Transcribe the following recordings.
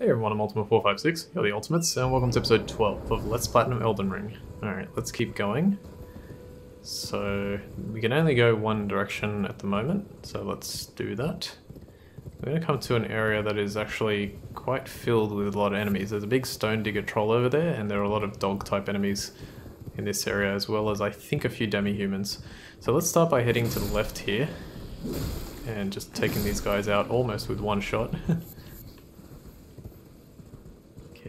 Hey everyone, I'm Ultima456, you're the Ultimates, and welcome to episode 12 of Let's Platinum Elden Ring. Alright, let's keep going. So, we can only go one direction at the moment, so let's do that. We're going to come to an area that is actually quite filled with a lot of enemies. There's a big stone digger troll over there, and there are a lot of dog type enemies in this area, as well as I think a few demi-humans. So let's start by heading to the left here, and just taking these guys out almost with one shot.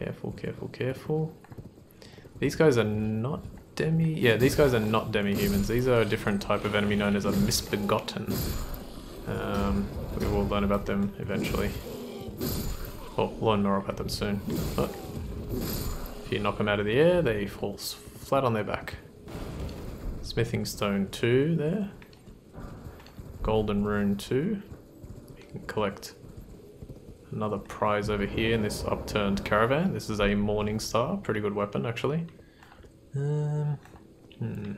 Careful, careful, careful. These guys are not demi... Yeah, these guys are not demi-humans. These are a different type of enemy known as a misbegotten. Um, we will learn about them eventually. Well, learn more about them soon. Look. If you knock them out of the air, they fall flat on their back. Smithing stone 2 there. Golden rune 2. You can collect another prize over here in this upturned caravan. This is a Morning Star, pretty good weapon actually. Um, hmm.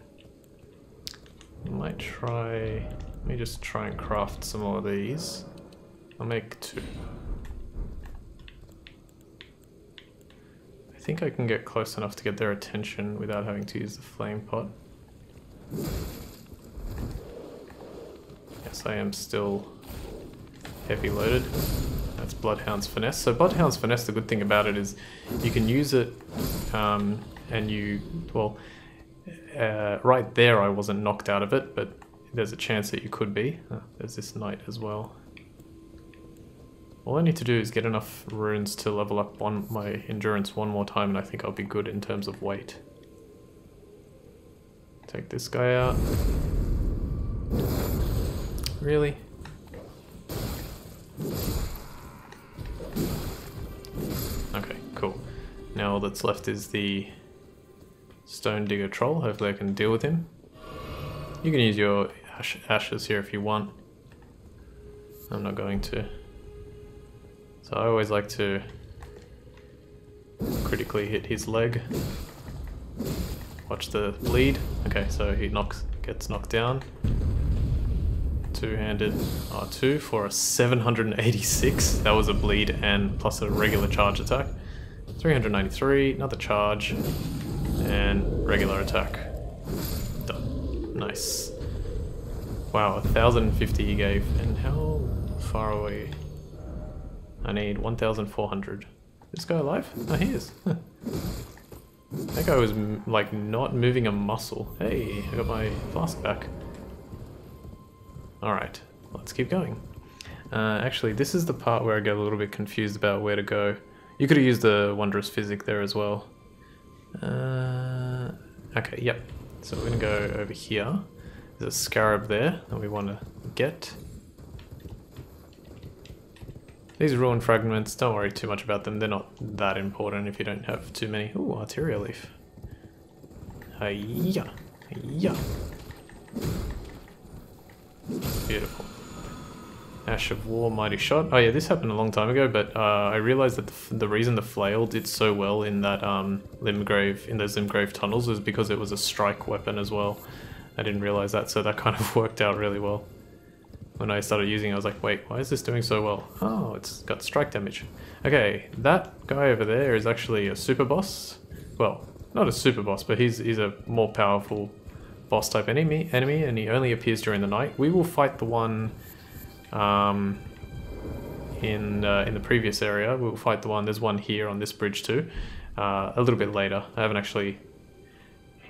Might try, let me just try and craft some more of these. I'll make two. I think I can get close enough to get their attention without having to use the flame pot. Yes, I am still heavy loaded. That's Bloodhound's Finesse. So Bloodhound's Finesse, the good thing about it is you can use it um, and you, well, uh, right there I wasn't knocked out of it, but there's a chance that you could be. Uh, there's this knight as well. All I need to do is get enough runes to level up one my endurance one more time and I think I'll be good in terms of weight. Take this guy out. Really? All that's left is the Stone Digger Troll. Hopefully I can deal with him. You can use your ash ashes here if you want. I'm not going to. So I always like to critically hit his leg. Watch the bleed. Okay, so he knocks, gets knocked down. Two-handed R2 for a 786. That was a bleed and plus a regular charge attack. 393, another charge, and regular attack. Done. Nice. Wow, 1050 he gave. And how far away? I need 1400. This guy alive? Oh, he is. that guy was like not moving a muscle. Hey, I got my flask back. Alright, let's keep going. Uh, actually, this is the part where I get a little bit confused about where to go. You could have used the Wondrous Physic there as well. Uh, okay, yep. So we're going to go over here. There's a scarab there that we want to get. These ruin fragments, don't worry too much about them. They're not that important if you don't have too many. Ooh, Arteria Leaf. Hiya. Hiya. Beautiful. Ash of War, Mighty Shot. Oh yeah, this happened a long time ago, but uh, I realized that the, the, reason the flail did so well in that um, Limgrave, in those Limgrave tunnels, was because it was a strike weapon as well. I didn't realize that, so that kind of worked out really well. When I started using it, I was like, wait, why is this doing so well? Oh, it's got strike damage. Okay, that guy over there is actually a super boss. Well, not a super boss, but he's, he's a more powerful boss type enemy, enemy, and he only appears during the night. We will fight the one um, in uh, in the previous area. We'll fight the one. There's one here on this bridge too. Uh, a little bit later. I haven't actually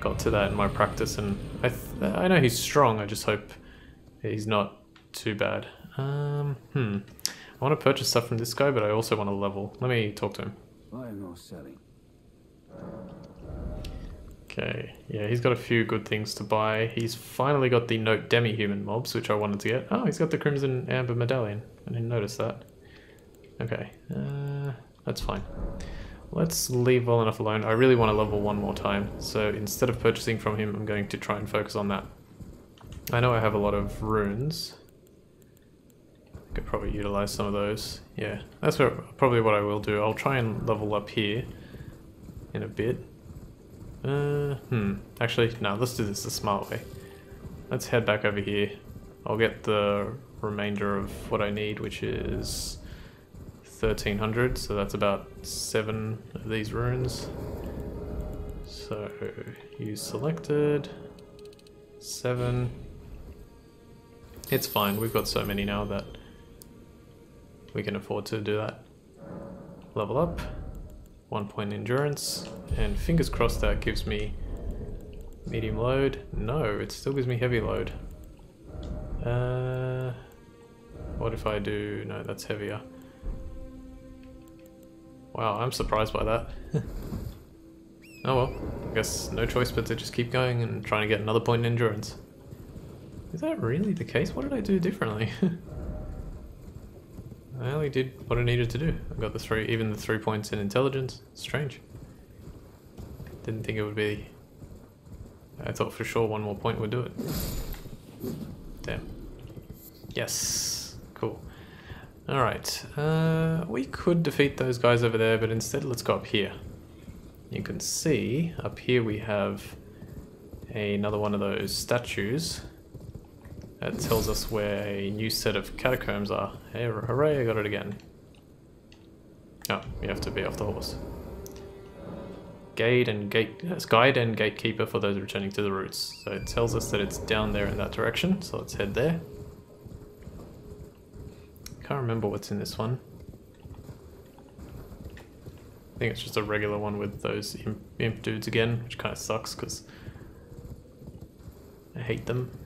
got to that in my practice, and I I know he's strong. I just hope he's not too bad. Um, hmm. I want to purchase stuff from this guy, but I also want to level. Let me talk to him. Buying or selling? Okay, yeah, he's got a few good things to buy. He's finally got the Note Demi-Human mobs, which I wanted to get. Oh, he's got the Crimson Amber Medallion. I didn't notice that. Okay, uh, that's fine. Let's leave well enough alone. I really want to level one more time, so instead of purchasing from him, I'm going to try and focus on that. I know I have a lot of runes. I could probably utilize some of those. Yeah, that's probably what I will do. I'll try and level up here in a bit. Uh, hmm. Actually, no, let's do this the smart way. Let's head back over here. I'll get the remainder of what I need, which is 1300, so that's about seven of these runes. So you selected, seven. It's fine, we've got so many now that we can afford to do that. Level up, one point endurance, and fingers crossed that gives me medium load. No, it still gives me heavy load. Uh, what if I do, no, that's heavier. Wow, I'm surprised by that. oh well, I guess no choice but to just keep going and trying to get another point in endurance. Is that really the case? What did I do differently? I only did what I needed to do. I got the three, even the three points in intelligence. Strange. Didn't think it would be... I thought for sure one more point would do it. Damn. Yes. Cool. Alright. Uh, we could defeat those guys over there, but instead let's go up here. You can see up here we have another one of those statues that tells us where a new set of catacombs are. Hey, hooray, I got it again. Oh, you have to be off the horse. Guide and gate, yes, guide and gatekeeper for those returning to the roots. So it tells us that it's down there in that direction, so let's head there. Can't remember what's in this one. I think it's just a regular one with those imp, imp dudes again, which kind of sucks because I hate them.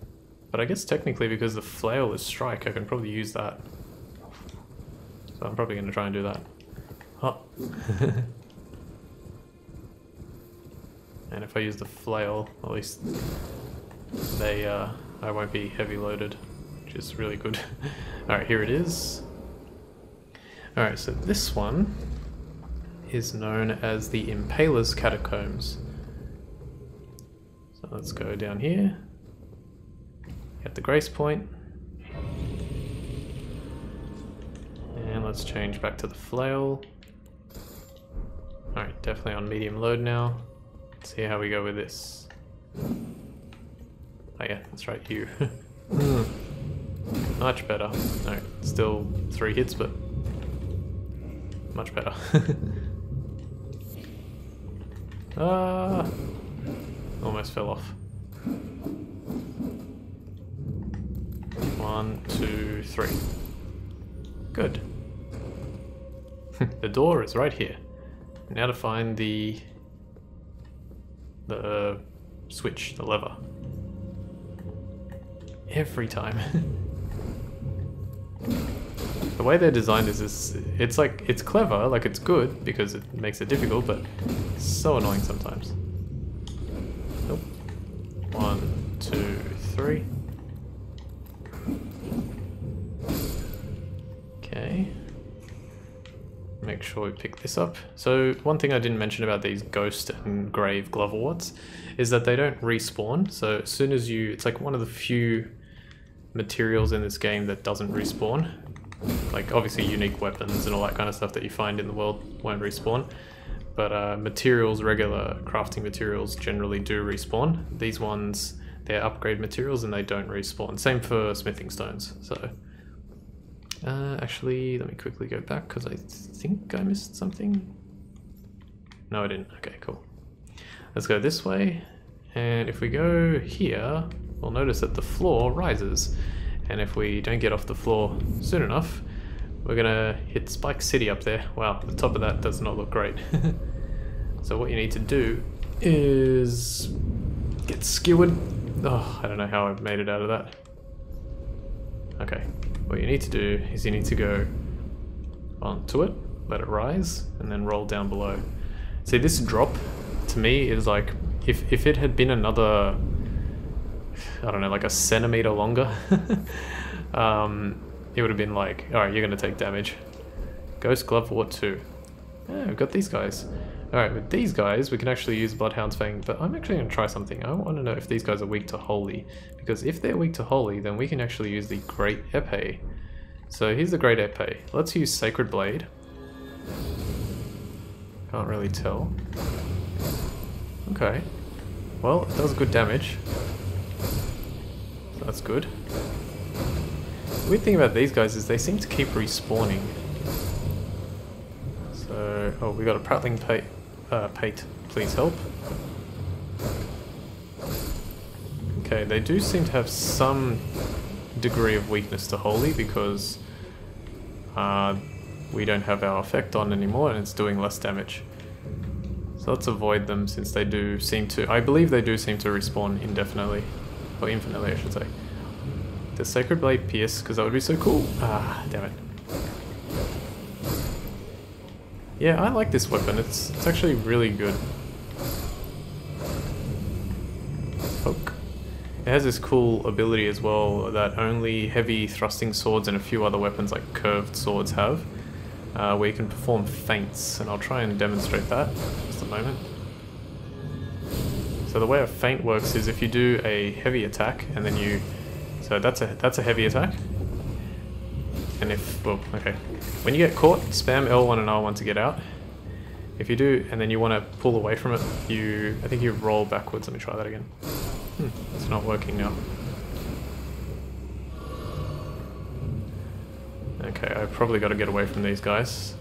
But I guess technically because the flail is strike, I can probably use that. So I'm probably going to try and do that. Oh. and if I use the flail, at least they, uh, I won't be heavy loaded, which is really good. Alright, here it is. Alright, so this one is known as the Impaler's Catacombs. So let's go down here. Get the grace point. And let's change back to the flail. Alright, definitely on medium load now. Let's see how we go with this. Oh yeah, that's right, you. much better. Alright, still three hits, but much better. ah, almost fell off. One, two, three. Good. the door is right here. Now to find the the uh, switch, the lever. Every time. the way they're designed is this, it's like, it's clever, like it's good because it makes it difficult, but it's so annoying sometimes. Make sure we pick this up. So one thing I didn't mention about these ghost and grave gloveworts is that they don't respawn. So as soon as you, it's like one of the few materials in this game that doesn't respawn. Like obviously unique weapons and all that kind of stuff that you find in the world won't respawn. But uh, materials, regular crafting materials generally do respawn. These ones, they're upgrade materials and they don't respawn. Same for smithing stones. So uh, actually, let me quickly go back because I think I missed something. No, I didn't. Okay, cool. Let's go this way. And if we go here, we'll notice that the floor rises. And if we don't get off the floor soon enough, we're gonna hit Spike City up there. Wow, the top of that does not look great. so what you need to do is get skewered. Oh, I don't know how I made it out of that. Okay, what you need to do is you need to go onto it, let it rise, and then roll down below. See, this drop, to me, is like, if, if it had been another, I don't know, like a centimeter longer, um, it would have been like, alright, you're going to take damage. Ghost Glovewort 2. Yeah, we've got these guys. Alright, with these guys, we can actually use Bloodhound's Fang, but I'm actually going to try something. I want to know if these guys are weak to Holy, because if they're weak to Holy, then we can actually use the Great Epee. So here's the Great Epee. Let's use Sacred Blade. Can't really tell. Okay. Well, it does good damage. So that's good. The weird thing about these guys is they seem to keep respawning. So, oh, we got a prattling pate. Uh, pate, please help. Okay, they do seem to have some degree of weakness to Holy because uh, we don't have our effect on anymore and it's doing less damage. So let's avoid them since they do seem to... I believe they do seem to respawn indefinitely. Or infinitely, I should say. The Sacred Blade pierce, because that would be so cool. Ah, damn it. Yeah, I like this weapon. It's, it's actually really good. Poke. It has this cool ability as well that only heavy thrusting swords and a few other weapons like curved swords have, uh, where you can perform feints, and I'll try and demonstrate that just a moment. So the way a feint works is if you do a heavy attack and then you, so that's a that's a heavy attack, and if well okay, when you get caught, spam L1 and R1 to get out. If you do, and then you want to pull away from it, you I think you roll backwards. Let me try that again. Hmm, it's not working now. Okay, I've probably got to get away from these guys.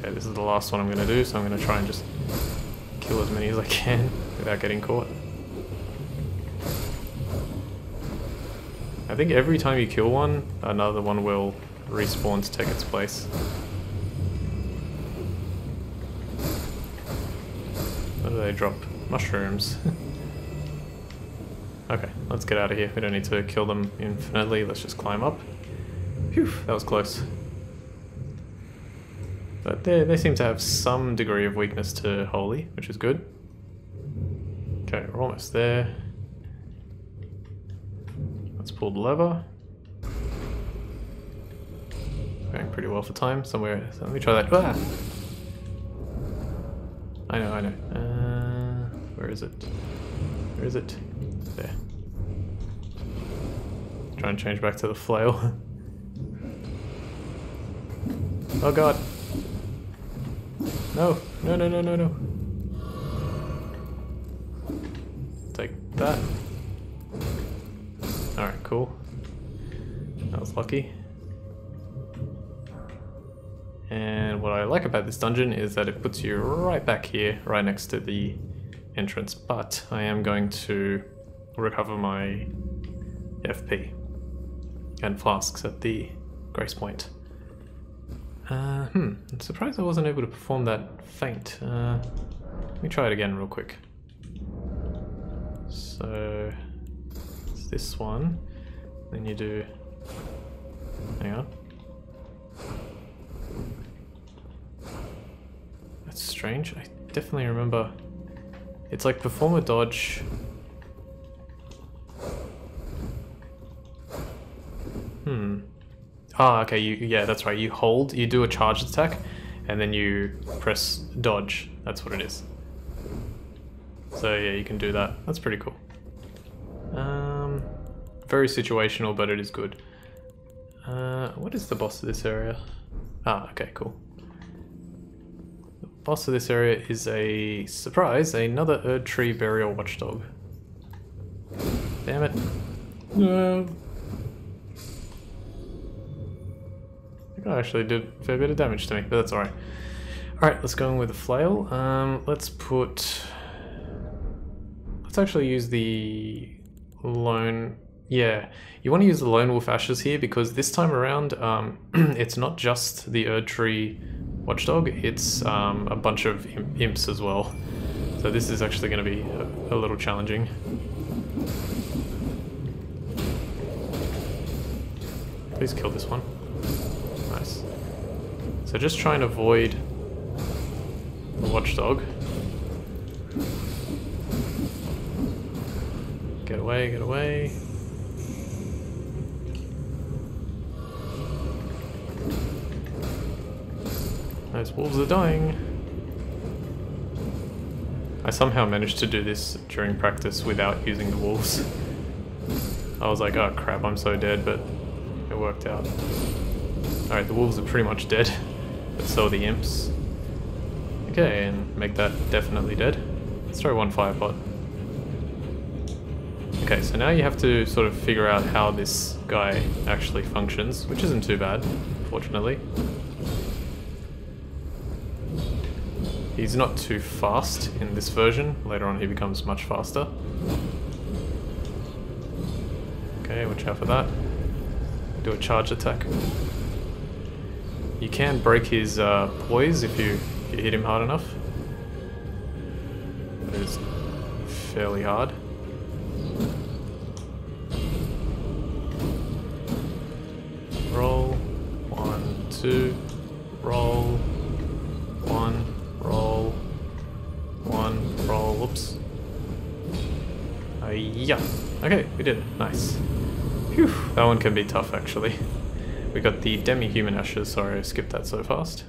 Okay, this is the last one I'm going to do, so I'm going to try and just kill as many as I can without getting caught. I think every time you kill one, another one will respawn to take its place. What do they drop? Mushrooms. okay, let's get out of here. We don't need to kill them infinitely. Let's just climb up. Phew, that was close. But they, they seem to have some degree of weakness to Holy, which is good. Okay, we're almost there. Let's pull the lever. Going pretty well for time. Somewhere, so let me try that. Ah! I know, I know. Uh, where is it? Where is it? There. Try and change back to the flail. oh god. No, no, no, no, no, no. Take that. Was lucky. And what I like about this dungeon is that it puts you right back here, right next to the entrance, but I am going to recover my FP and flasks at the grace point. Uh, hmm, I'm surprised I wasn't able to perform that feint. Uh, let me try it again real quick. So, it's this one, then you do, hang on. That's strange. I definitely remember. It's like perform a dodge. Hmm. Ah, okay, you yeah, that's right. You hold, you do a charged attack, and then you press dodge. That's what it is. So yeah, you can do that. That's pretty cool. Um, very situational, but it is good. Uh, what is the boss of this area? Ah, okay, cool boss of this area is a surprise, another Erdtree Burial Watchdog. Damn it. No. I think I actually did a fair bit of damage to me, but that's alright. Alright, let's go in with the flail. Um, let's put... Let's actually use the lone... Yeah, you want to use the Lone Wolf Ashes here because this time around, um, it's not just the Erdtree watchdog, it's um, a bunch of imps as well. So this is actually going to be a, a little challenging. Please kill this one. Nice. So just try and avoid the watchdog. Get away, get away. Those wolves are dying. I somehow managed to do this during practice without using the wolves. I was like, oh crap, I'm so dead, but it worked out. Alright, the wolves are pretty much dead, but so are the imps. Okay, and make that definitely dead. Let's throw one fire pot. Okay, so now you have to sort of figure out how this guy actually functions, which isn't too bad, fortunately. He's not too fast in this version. Later on he becomes much faster. Okay, watch out for that. Do a charge attack. You can break his uh, poise if you, if you hit him hard enough. It is fairly hard. We did it. Nice. Phew. That one can be tough, actually. We got the demi-human ashes. Sorry, I skipped that so fast.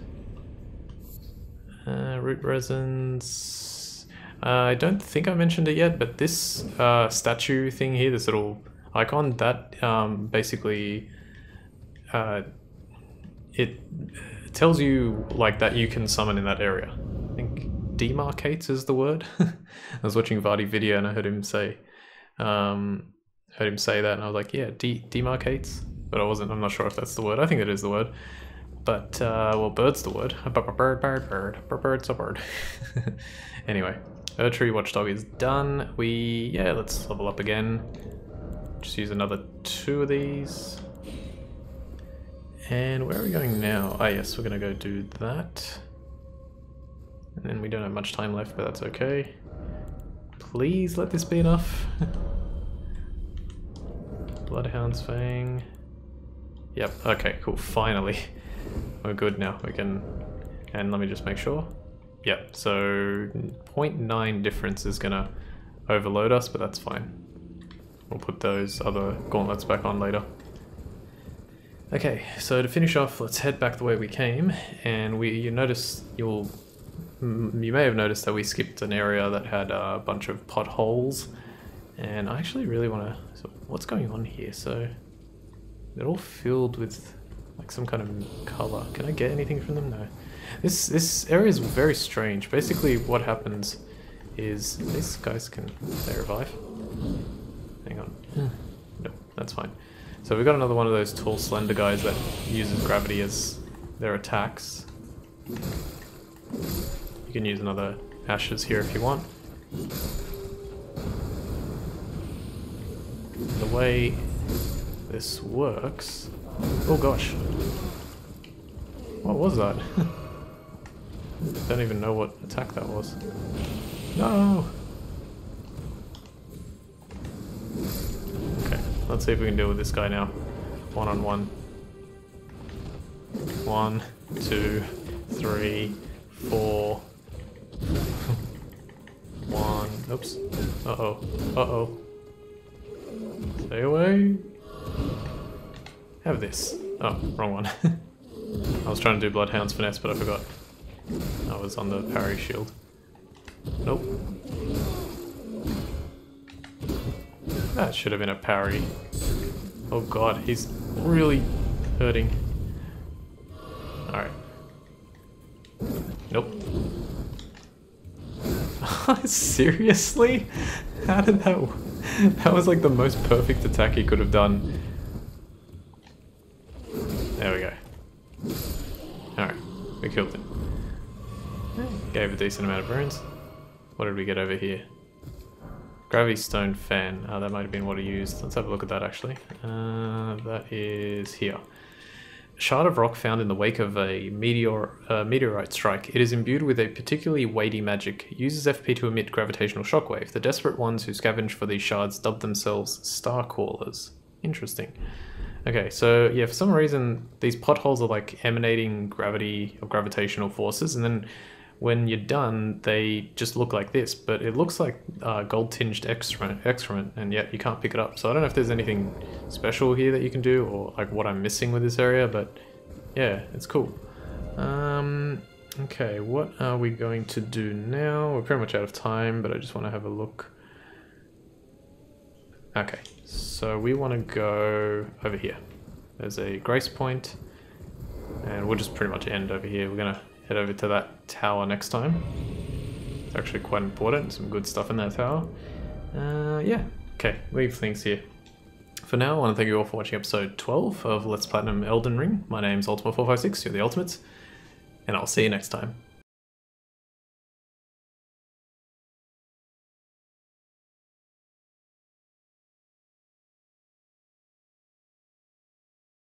Uh, root resins. Uh, I don't think I mentioned it yet, but this uh, statue thing here, this little icon, that um, basically uh, it tells you like that you can summon in that area. I think demarcates is the word. I was watching VaatiVidya and I heard him say, um, heard him say that, and I was like, yeah, de demarcates. But I wasn't. I'm not sure if that's the word. I think it is the word. But uh, well, bird's the word. Bird, bird, bird, bird, bird's a bird. anyway, Erdtree Watchdog is done. We yeah, let's level up again. Just use another two of these. And where are we going now? Ah yes, we're gonna go do that. And then we don't have much time left, but that's okay. Please let this be enough. Bloodhound's Fang. Yep, okay, cool, finally. We're good now, we can... And let me just make sure. Yep, so 0.9 difference is gonna overload us, but that's fine. We'll put those other gauntlets back on later. Okay, so to finish off, let's head back the way we came, and we you notice you'll you may have noticed that we skipped an area that had a bunch of potholes, and I actually really want to. So what's going on here? So they're all filled with like some kind of color. Can I get anything from them? No. This this area is very strange. Basically, what happens is these guys can they revive? Hang on. Hmm. No, that's fine. So we've got another one of those tall, slender guys that uses gravity as their attacks. You can use another ashes here if you want. The way this works... Oh gosh. What was that? Don't even know what attack that was. No! Okay, let's see if we can deal with this guy now. One on one. One, two, three, four. one. Oops. Uh oh. Uh oh. Stay away. Have this. Oh, wrong one. I was trying to do Bloodhound's Finesse, but I forgot. I was on the parry shield. Nope. That should have been a parry. Oh god, he's really hurting. Alright. Nope. Seriously? How did that... That was like the most perfect attack he could have done. There we go. Alright, we killed him. Gave a decent amount of burns. What did we get over here? Gravity Stone Fan. Oh, that might have been what he used. Let's have a look at that actually. Uh, that is here. Shard of rock found in the wake of a meteor, uh, meteorite strike. It is imbued with a particularly weighty magic. Uses FP to emit gravitational shockwave. The desperate ones who scavenge for these shards dub themselves Star Callers. Interesting. Okay, so yeah, for some reason these potholes are like emanating gravity or gravitational forces, and then when you're done, they just look like this, but it looks like uh, gold-tinged excrement, excrement, and yet you can't pick it up. So I don't know if there's anything special here that you can do, or like what I'm missing with this area, but yeah, it's cool. Um, okay, what are we going to do now? We're pretty much out of time, but I just want to have a look. Okay, so we want to go over here. There's a grace point, and we'll just pretty much end over here. We're gonna head over to that tower next time. It's actually quite important, some good stuff in that tower. Uh, yeah, okay, leave things here. For now, I want to thank you all for watching episode 12 of Let's Platinum Elden Ring. My name's Ultima456, you're the Ultimates, and I'll see you next time.